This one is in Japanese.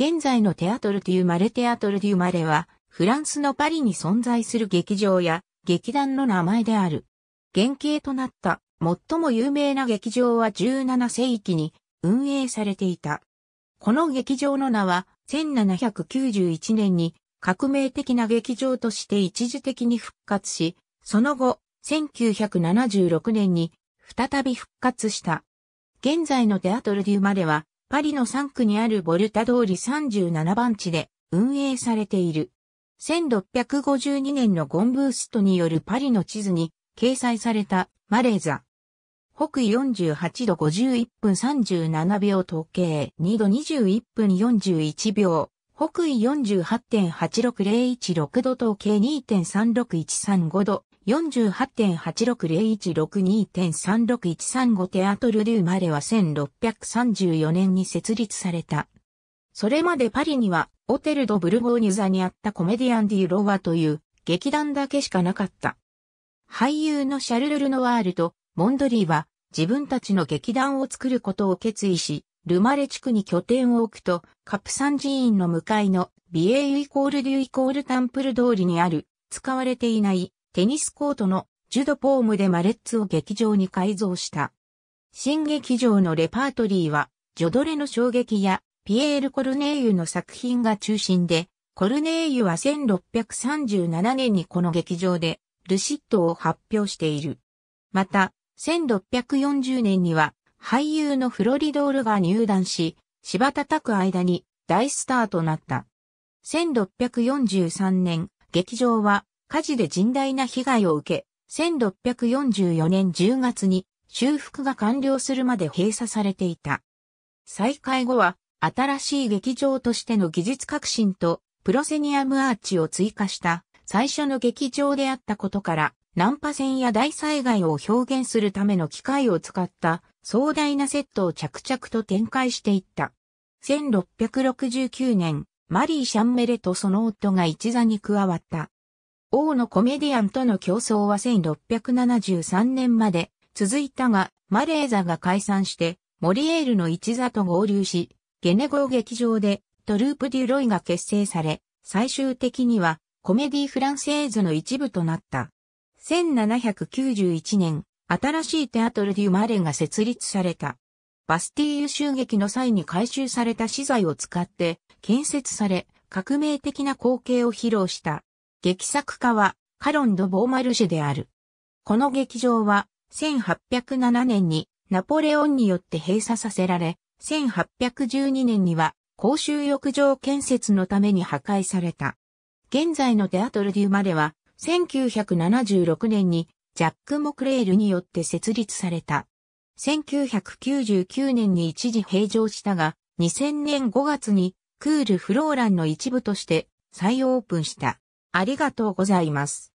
現在のテアトルデューマレテアトルデューマレは、フランスのパリに存在する劇場や劇団の名前である。原型となった最も有名な劇場は17世紀に運営されていた。この劇場の名は1791年に革命的な劇場として一時的に復活し、その後、1976年に再び復活した。現在のテアトルデュマレは、パリの3区にあるボルタ通り37番地で運営されている。1652年のゴンブーストによるパリの地図に掲載されたマレーザ。北緯48度51分37秒統計2度21分41秒。北緯48.86016度統計2.36135度。48.86016.2.36135テアトル・デューマレは1634年に設立された。それまでパリには、オテル・ド・ブルゴーニュザにあったコメディアン・ディ・ロワという劇団だけしかなかった。俳優のシャルル・ルノワールとモンドリーは自分たちの劇団を作ることを決意し、ルマレ地区に拠点を置くと、カプサン寺院の向かいのビエイイコールデュイコールタンプル通りにある、使われていないテニスコートのジュドポームでマレッツを劇場に改造した。新劇場のレパートリーは、ジョドレの衝撃やピエール・コルネーユの作品が中心で、コルネーユは1637年にこの劇場でルシットを発表している。また、1640年には俳優のフロリドールが入団し、芝叩く間に大スターとなった。1643年、劇場は火事で甚大な被害を受け、1644年10月に修復が完了するまで閉鎖されていた。再開後は新しい劇場としての技術革新とプロセニアムアーチを追加した最初の劇場であったことから難破船や大災害を表現するための機械を使った壮大なセットを着々と展開していった。1669年、マリー・シャンメレとその夫が一座に加わった。王のコメディアンとの競争は1673年まで続いたが、マレーザが解散して、モリエールの一座と合流し、ゲネゴー劇場でトループ・デュ・ロイが結成され、最終的にはコメディ・フランセーズの一部となった。1791年、新しいテアトル・デュ・マレンが設立された。バスティーユ襲撃の際に回収された資材を使って建設され、革命的な光景を披露した劇作家はカロン・ド・ボーマルシェである。この劇場は1807年にナポレオンによって閉鎖させられ、1812年には公衆浴場建設のために破壊された。現在のテアトル・デュ・マレは1976年にジャック・モクレールによって設立された。1999年に一時閉場したが、2000年5月にクール・フローランの一部として再オープンした。ありがとうございます。